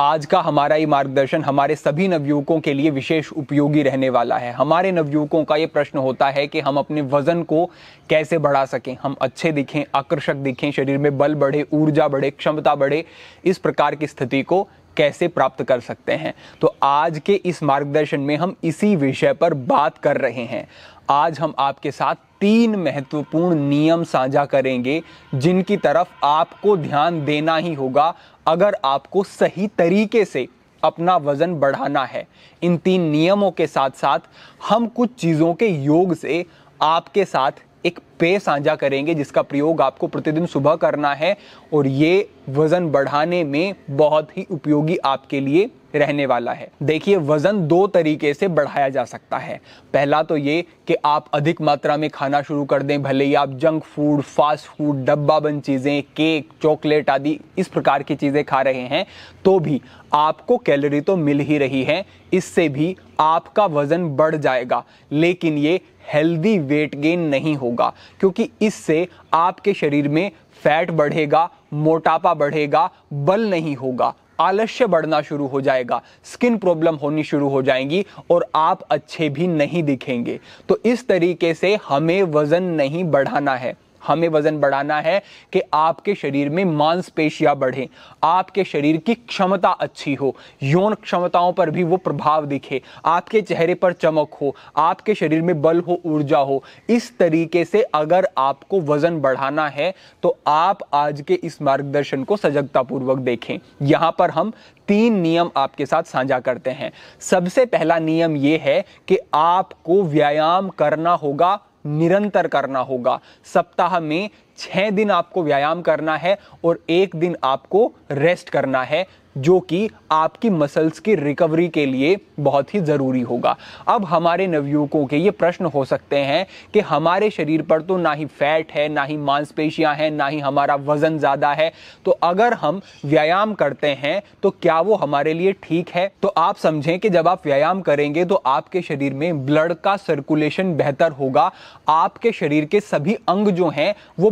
आज का हमारा ये मार्गदर्शन हमारे सभी नवयुवकों के लिए विशेष उपयोगी रहने वाला है। हमारे नवयुवकों का ये प्रश्न होता है कि हम अपने वज़न को कैसे बढ़ा सकें? हम अच्छे दिखें, आकर्षक दिखें, शरीर में बल बढ़े, ऊर्जा बढ़े, क्षमता बढ़े, इस प्रकार की स्थिति को कैसे प्राप्त कर सकते हैं? तो आज के इस मार्गदर्शन में हम इसी विषय पर बात कर रहे हैं। आज हम आपके साथ तीन महत्वपूर्ण नियम साझा करेंगे, जिनकी तरफ़ आपको ध्यान देना ही होगा, अगर आपको सही तरीके से अपना वज़न बढ़ाना है। इन तीन नियमों के साथ साथ हम कुछ चीज़ों के योग से आपके साथ एक पेय साझा करेंगे, जिसका प्रयोग आपको प्रतिदिन सुबह करना है, और ये वज़न बढ़ाने में बहुत ही उपयोगी आपके लिए रहने वाला है। देखिए, वज़न दो तरीके से बढ़ाया जा सकता है। पहला तो ये कि आप अधिक मात्रा में खाना शुरू कर दें, भले ही आप जंक फ़ूड, फास्ट फ़ूड डब्बा बंद चीज़ें, केक, चॉकलेट आदि इस प्रकार की चीज़ें खा रहे हैं तो भी आपको कैलोरी तो मिल ही रही है। इससे भी आपका वज़न बढ़ जाएगा, लेकिन ये हेल्दी वेट गेन नहीं होगा, क्योंकि इससे आपके शरीर में फैट बढ़ेगा, मोटापा बढ़ेगा, बल नहीं होगा। आलस्य बढ़ना शुरू हो जाएगा स्किन प्रॉब्लम होनी शुरू हो जाएँगी और आप अच्छे भी नहीं दिखेंगे। तो इस तरीके से हमें वज़न नहीं बढ़ाना है। हमें वज़न बढ़ाना है कि आपके शरीर में मांसपेशियाँ बढ़े, आपके शरीर की क्षमता अच्छी हो, यौन क्षमताओं पर भी वो प्रभाव दिखे, आपके चेहरे पर चमक हो, आपके शरीर में बल हो, ऊर्जा हो, इस तरीके से अगर आपको वज़न बढ़ाना है तो आप आज के इस मार्गदर्शन को सजगता पूर्वक देखें। यहाँ पर हम तीन नियम आपके साथ साझा करते हैं। सबसे पहला नियम यह है कि आपको व्यायाम करना होगा निरंतर करना होगा। सप्ताह में छह दिन आपको व्यायाम करना है और एक दिन आपको रेस्ट करना है, जो कि आपकी मसल्स की रिकवरी के लिए बहुत ही ज़रूरी होगा। अब हमारे नवयुवकों के ये प्रश्न हो सकते हैं कि हमारे शरीर पर तो ना ही फैट है, ना ही मांसपेशियाँ हैं, ना ही हमारा वज़न ज़्यादा है तो अगर हम व्यायाम करते हैं तो क्या वो हमारे लिए ठीक है? तो आप समझें कि जब आप व्यायाम करेंगे तो आपके शरीर में ब्लड का सर्कुलेशन बेहतर होगा। आपके शरीर के सभी अंग जो हैं, वो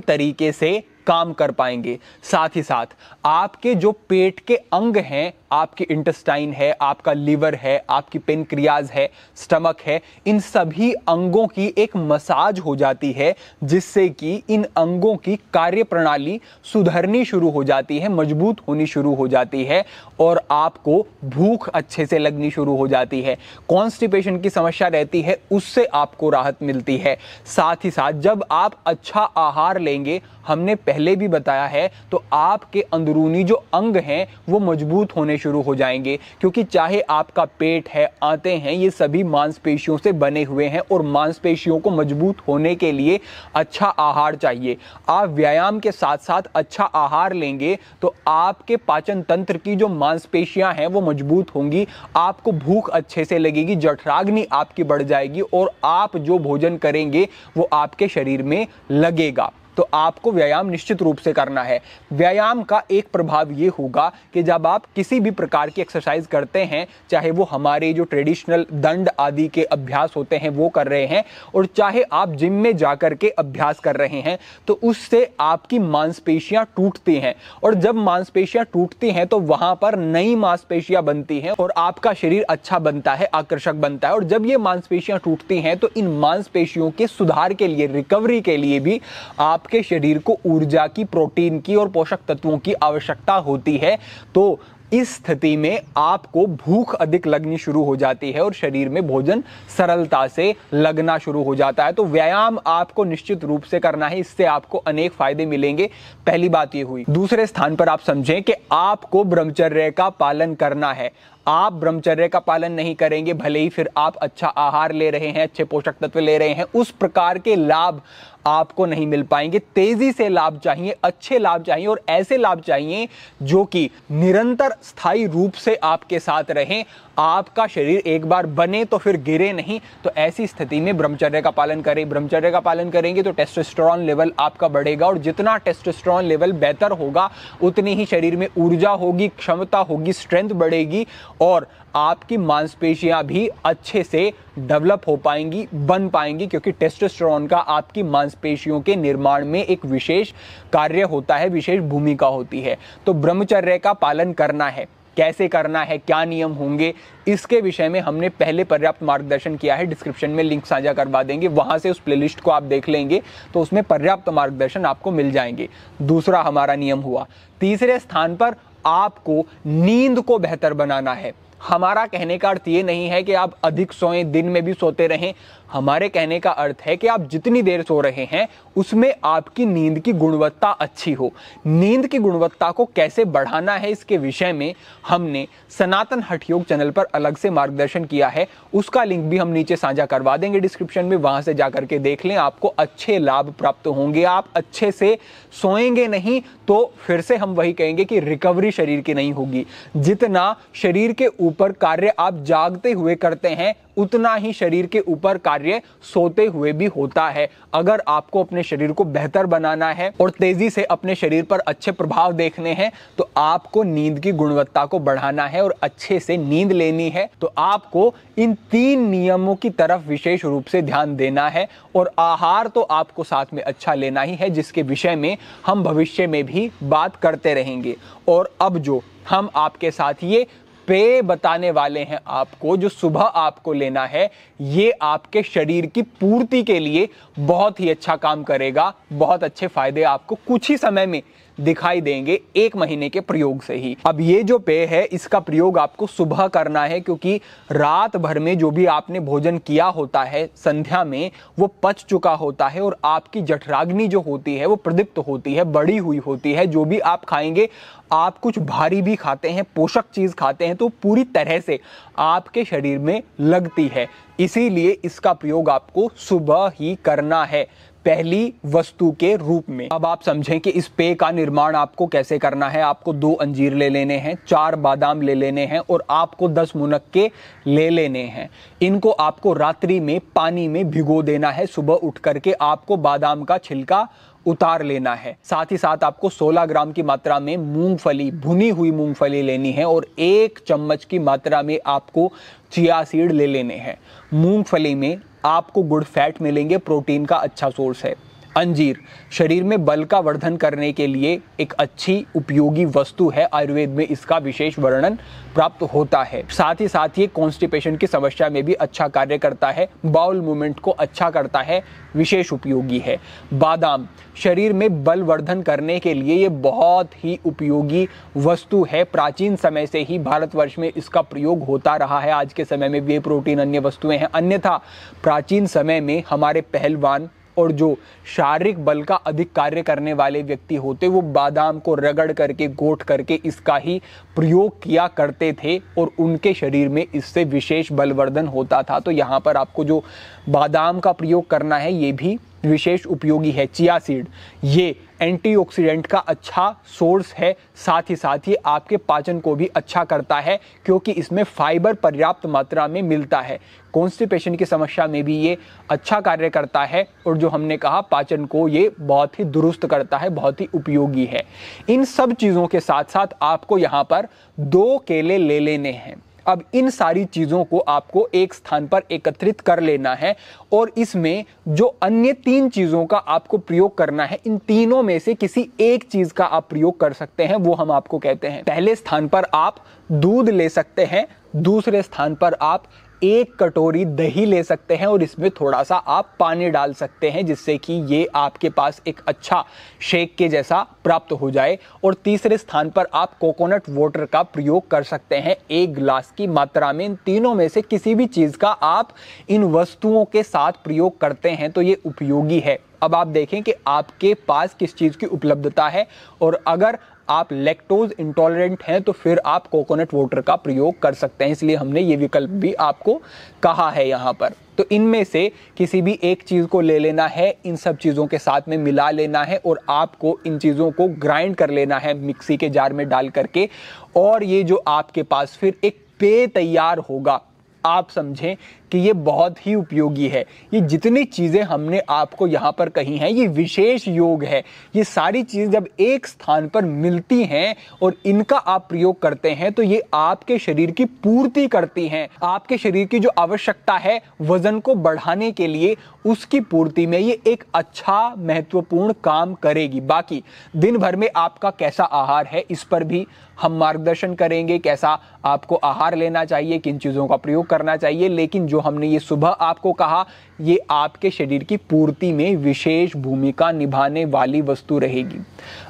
तरीके से काम कर पाएँगे। साथ ही साथ आपके जो पेट के अंग हैं आपकी इंटेस्टाइन है, आपका लीवर है, आपकी पेनक्रियाज है स्टमक है, इन सभी अंगों की एक मसाज हो जाती है, जिससे कि इन अंगों की कार्य प्रणाली सुधरनी शुरू हो जाती है, मज़बूत होनी शुरू हो जाती है और आपको भूख अच्छे से लगनी शुरू हो जाती है। कॉन्स्टिपेशन की समस्या रहती है, उससे आपको राहत मिलती है। साथ ही साथ जब आप अच्छा आहार लेंगे, हमने पहले भी बताया है तो आपके अंदरूनी जो अंग हैं, वो मज़बूत होने शुरू हो जाएँगे, क्योंकि चाहे आपका पेट है, आते हैं, ये सभी मांसपेशियों से बने हुए हैं और मांसपेशियों को मज़बूत होने के लिए अच्छा आहार चाहिए। आप व्यायाम के साथ साथ अच्छा आहार लेंगे तो आपके पाचन तंत्र की जो मांसपेशियाँ हैं, वो मज़बूत होंगी, आपको भूख अच्छे से लगेगी, जठराग्नि आपकी बढ़ जाएगी और आप जो भोजन करेंगे, वो आपके शरीर में लगेगा। तो आपको व्यायाम निश्चित रूप से करना है। व्यायाम का एक प्रभाव ये होगा कि जब आप किसी भी प्रकार की एक्सरसाइज करते हैं, चाहे वो हमारे जो ट्रेडिशनल दंड आदि के अभ्यास होते हैं, वो कर रहे हैं, और चाहे आप जिम में जाकर के अभ्यास कर रहे हैं तो उससे आपकी मांसपेशियाँ टूटती हैं। और जब मांसपेशियाँ टूटती हैं तो वहाँ पर नई मांसपेशियाँ बनती हैं और आपका शरीर अच्छा बनता है, आकर्षक बनता है। और जब ये मांसपेशियाँ टूटती हैं तो इन मांसपेशियों के सुधार के लिए रिकवरी के लिए भी आप आपके शरीर को ऊर्जा की, प्रोटीन की और पोषक तत्वों की आवश्यकता होती है तो इस स्थिति में आपको भूख अधिक लगनी शुरू हो जाती है और शरीर में भोजन सरलता से लगना शुरू हो जाता है। तो व्यायाम आपको निश्चित रूप से करना है, इससे आपको अनेक फ़ायदे मिलेंगे। पहली बात ये हुई। दूसरे स्थान पर आप समझें कि आपको ब्रह्मचर्य का पालन करना है। आप ब्रह्मचर्य का पालन नहीं करेंगे, भले ही फिर आप अच्छा आहार ले रहे हैं, अच्छे पोषक तत्व ले रहे हैं, उस प्रकार के लाभ आपको नहीं मिल पाएँगे। तेज़ी से लाभ चाहिए, अच्छे लाभ चाहिए और ऐसे लाभ चाहिए जो कि निरंतर स्थायी रूप से आपके साथ रहें। आपका शरीर एक बार बने तो फिर गिरे नहीं तो ऐसी स्थिति में ब्रह्मचर्य का पालन करें। ब्रह्मचर्य का पालन करेंगे तो टेस्टोस्टेरॉन लेवल आपका बढ़ेगा और जितना टेस्टोस्टेरॉन लेवल बेहतर होगा, उतनी ही शरीर में ऊर्जा होगी, क्षमता होगी स्ट्रेंथ बढ़ेगी और आपकी मांसपेशियाँ भी अच्छे से डेवलप हो पाएँगी, बन पाएँगी, क्योंकि टेस्टोस्टेरोन का आपकी मांसपेशियों के निर्माण में एक विशेष कार्य होता है, विशेष भूमिका होती है। तो ब्रह्मचर्य का पालन करना है। कैसे करना है, क्या नियम होंगे, इसके विषय में हमने पहले पर्याप्त मार्गदर्शन किया है। डिस्क्रिप्शन में लिंक साझा करवा देंगे, वहाँ से उस प्लेलिस्ट को आप देख लेंगे तो उसमें पर्याप्त मार्गदर्शन आपको मिल जाएँगे। दूसरा हमारा नियम हुआ, तीसरे स्थान पर आपको नींद को बेहतर बनाना है। हमारा कहने का अर्थ ये नहीं है कि आप अधिक सोएँ, दिन में भी सोते रहें। हमारे कहने का अर्थ है कि आप जितनी देर सो रहे हैं, उसमें आपकी नींद की गुणवत्ता अच्छी हो। नींद की गुणवत्ता को कैसे बढ़ाना है इसके विषय में हमने सनातन हठयोग चैनल पर अलग से मार्गदर्शन किया है। उसका लिंक भी हम नीचे साझा करवा देंगे डिस्क्रिप्शन में, वहाँ से जाकर के देख लें। आपको अच्छे लाभ प्राप्त होंगे। आप अच्छे से सोएँगे नहीं तो फिर से हम वही कहेंगे कि रिकवरी शरीर की नहीं होगी। जितना शरीर के ऊपर कार्य आप जागते हुए करते हैं उतना ही शरीर के ऊपर कार्य सोते हुए भी होता है। अगर आपको अपने शरीर को बेहतर बनाना है और तेज़ी से अपने शरीर पर अच्छे प्रभाव देखने हैं तो आपको नींद की गुणवत्ता को बढ़ाना है और अच्छे से नींद लेनी है। तो आपको इन तीन नियमों की तरफ़ विशेष रूप से ध्यान देना है और आहार तो आपको साथ में अच्छा लेना ही है, जिसके विषय में हम भविष्य में भी बात करते रहेंगे। और अब जो हम आपके साथ ये पेय बताने वाले हैं आपको, जो सुबह आपको लेना है, ये आपके शरीर की पूर्ति के लिए बहुत ही अच्छा काम करेगा, बहुत अच्छे फ़ायदे आपको कुछ ही समय में दिखाई देंगे एक महीने के प्रयोग से ही। अब ये जो पेय है, इसका प्रयोग आपको सुबह करना है, क्योंकि रात भर में जो भी आपने भोजन किया होता है, संध्या में, वो पच चुका होता है और आपकी जठराग्नि जो होती है, वो प्रदीप्त होती है, बड़ी हुई होती है। जो भी आप खाएँगे, आप कुछ भारी भी खाते हैं, पोषक चीज़ खाते हैं तो पूरी तरह से आपके शरीर में लगती है। इसीलिए इसका प्रयोग आपको सुबह ही करना है। पहली वस्तु के रूप में। अब आप समझें कि इस पेय का निर्माण आपको कैसे करना है। आपको दो अंजीर ले लेने हैं, चार बादाम ले लेने हैं और आपको दस मुनक्के ले लेने हैं। इनको आपको रात्रि में पानी में भिगो देना है। सुबह उठ करके आपको बादाम का छिलका उतार लेना है। साथ ही साथ आपको 16 ग्राम की मात्रा में मूंगफली, भुनी हुई मूंगफली लेनी है और एक चम्मच की मात्रा में आपको चिया सीड ले लेने हैं। मूंगफली में आपको गुड फैट मिलेंगे प्रोटीन का अच्छा सोर्स है। अंजीर, शरीर में बल का वर्धन करने के लिए एक अच्छी उपयोगी वस्तु है, आयुर्वेद में इसका विशेष वर्णन प्राप्त होता है। साथ ही साथ ये कॉन्स्टिपेशन की समस्या में भी अच्छा कार्य करता है बाउल मूवमेंट को अच्छा करता है, विशेष उपयोगी है। बादाम, शरीर में बल वर्धन करने के लिए ये बहुत ही उपयोगी वस्तु है। प्राचीन समय से ही भारतवर्ष में इसका प्रयोग होता रहा है। आज के समय में वे प्रोटीन अन्य वस्तुएँ हैं। अन्यथा, प्राचीन समय में हमारे पहलवान और जो शारीरिक बल का अधिक कार्य करने वाले व्यक्ति होते, वो बादाम को रगड़ करके गोट करके इसका ही प्रयोग किया करते थे और उनके शरीर में इससे विशेष बलवर्धन होता था। तो यहाँ पर आपको जो बादाम का प्रयोग करना है, ये भी विशेष उपयोगी है, चिया सीड। ये एंटीऑक्सीडेंट का अच्छा सोर्स है। साथ ही साथ ये आपके पाचन को भी अच्छा करता है, क्योंकि इसमें फाइबर पर्याप्त मात्रा में मिलता है। कॉन्स्टिपेशन की समस्या में भी ये अच्छा कार्य करता है और जो हमने कहा, पाचन को ये बहुत ही दुरुस्त करता है, बहुत ही उपयोगी है। इन सब चीज़ों के साथ साथ आपको यहाँ पर दो केले ले लेने हैं। अब इन सारी चीज़ों को आपको एक स्थान पर एकत्रित कर लेना है और इसमें जो अन्य तीन चीज़ों का आपको प्रयोग करना है, इन तीनों में से किसी एक चीज़ का आप प्रयोग कर सकते हैं, वो हम आपको कहते हैं। पहले स्थान पर आप दूध ले सकते हैं, दूसरे स्थान पर आप एक कटोरी दही ले सकते हैं और इसमें थोड़ा सा आप पानी डाल सकते हैं जिससे कि ये आपके पास एक अच्छा शेक के जैसा प्राप्त हो जाए। और तीसरे स्थान पर आप कोकोनट वाटर का प्रयोग कर सकते हैं। एक गिलास की मात्रा में इन तीनों में से किसी भी चीज़ का आप इन वस्तुओं के साथ प्रयोग करते हैं तो ये उपयोगी है। अब आप देखें कि आपके पास किस चीज़ की उपलब्धता है और अगर आप लेक्टोज इंटॉलरेंट हैं तो फिर आप कोकोनट वाटर का प्रयोग कर सकते हैं। इसलिए हमने ये विकल्प भी आपको कहा है यहाँ पर। तो इनमें से किसी भी एक चीज़ को ले लेना है, इन सब चीज़ों के साथ में मिला लेना है और आपको इन चीज़ों को ग्राइंड कर लेना है मिक्सी के जार में डाल करके। और ये जो आपके पास फिर एक पेय तैयार होगा, आप समझें कि ये बहुत ही उपयोगी है। ये जितनी चीज़ें हमने आपको यहाँ पर कही हैं, ये विशेष योग है। ये सारी चीज़ जब एक स्थान पर मिलती हैं और इनका आप प्रयोग करते हैं तो ये आपके शरीर की पूर्ति करती हैं। आपके शरीर की जो आवश्यकता है वज़न को बढ़ाने के लिए, उसकी पूर्ति में ये एक अच्छा महत्वपूर्ण काम करेगी। बाकी, दिन भर में आपका कैसा आहार है, इस पर भी हम मार्गदर्शन करेंगे, कैसा आपको आहार लेना चाहिए, किन चीज़ों का प्रयोग करना चाहिए। लेकिन हमने ये सुबह आपको कहा, ये आपके शरीर की पूर्ति में विशेष भूमिका निभाने वाली वस्तु रहेगी।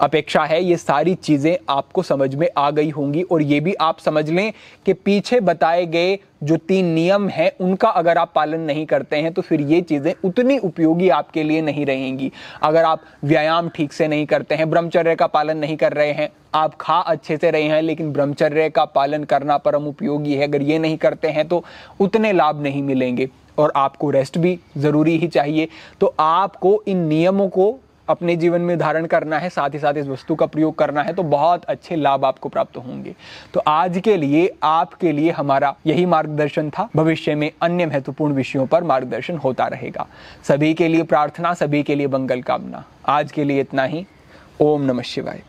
अपेक्षा है ये सारी चीज़ें आपको समझ में आ गई होंगी और ये भी आप समझ लें कि पीछे बताए गए जो तीन नियम हैं, उनका अगर आप पालन नहीं करते हैं तो फिर ये चीज़ें उतनी उपयोगी आपके लिए नहीं रहेंगी। अगर आप व्यायाम ठीक से नहीं करते हैं, ब्रह्मचर्य का पालन नहीं कर रहे हैं, आप खा अच्छे से रहे हैं, लेकिन ब्रह्मचर्य का पालन करना परम उपयोगी है, अगर ये नहीं करते हैं तो उतने लाभ नहीं मिलेंगे। और आपको रेस्ट भी ज़रूरी ही चाहिए। तो आपको इन नियमों को अपने जीवन में धारण करना है, साथ ही साथ इस वस्तु का प्रयोग करना है तो बहुत अच्छे लाभ आपको प्राप्त होंगे। तो आज के लिए, आपके लिए हमारा यही मार्गदर्शन था। भविष्य में अन्य महत्वपूर्ण विषयों पर मार्गदर्शन होता रहेगा। सभी के लिए प्रार्थना, सभी के लिए मंगल कामना। आज के लिए इतना ही। ओम नमः शिवाय।